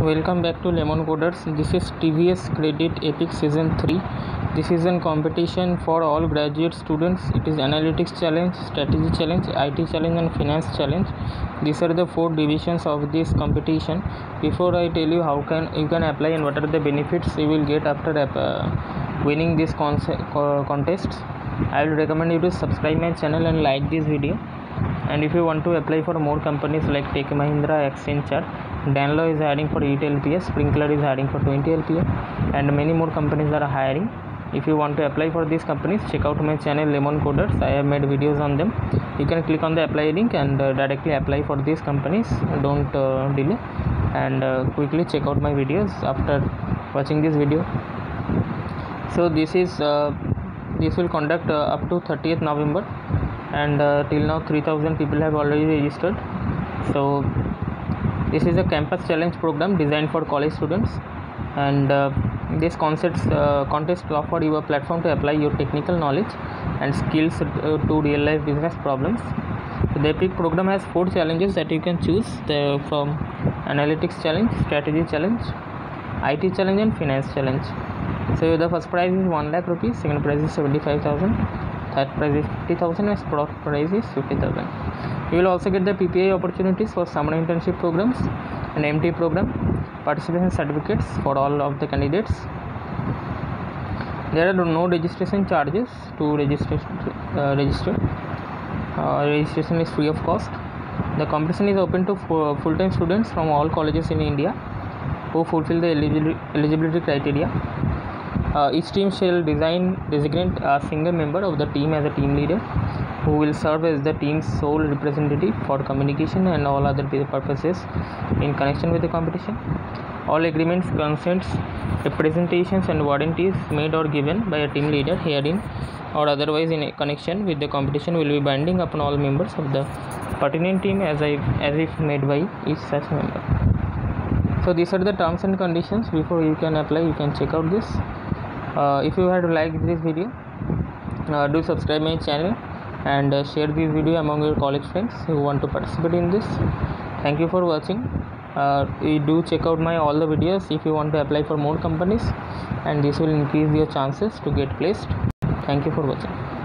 Welcome back to Lemon Coders. This is TVS Credit Epic Season 3. This is a competition for all graduate students. It is Analytics Challenge, Strategy Challenge, IT Challenge, and Finance Challenge. These are the four divisions of this competition. Before I tell you how can you can apply and what are the benefits you will get after uh, winning this contest, I will recommend you to subscribe my channel and like this video. And if you want to apply for more companies like Tech Mahindra, Accenture, Danlo is hiring for 8 LPA, Sprinklr is hiring for 20 LPA, and many more companies are hiring. If you want to apply for these companies, check out my channel Lemon Coders. I have made videos on them. You can click on the apply link and uh, directly apply for these companies. Don't uh, delay and uh, quickly check out my videos after watching this video. So this is uh, this will conduct uh, up to 30th November and uh, till now 3000 people have already registered so this is a campus challenge program designed for college students. And uh, this concepts uh, contest offer you a platform to apply your technical knowledge and skills uh, to real life business problems. The epic program has four challenges that you can choose the, from analytics challenge strategy challenge it challenge and finance challenge. So the first prize is 1 lakh rupees second prize is 75000 third prize is 50000 and fourth prize is 50000 you will also get the ppi opportunities for summer internship programs and mt program participation certificates for all of the candidates. There are no registration charges to register uh, register. Uh, registration is free of cost. The competition is open to full-time students from all colleges in india who fulfill the eligibility criteria uh, each team shall design designate a single member of the team as a team leader who will serve as the team's sole representative for communication and all other purposes in connection with the competition. All agreements consents representations and warranties made or given by a team leader herein or otherwise in connection with the competition will be binding upon all members of the pertinent team as, I, as if made by each such member. So these are the terms and conditions. Before you can apply you can check out this uh, if you had liked this video uh, do subscribe my channel and uh, share this video among your college friends who want to participate in this. Thank you for watching. Uh, you do check out my all the videos if you want to apply for more companies and this will increase your chances to get placed. Thank you for watching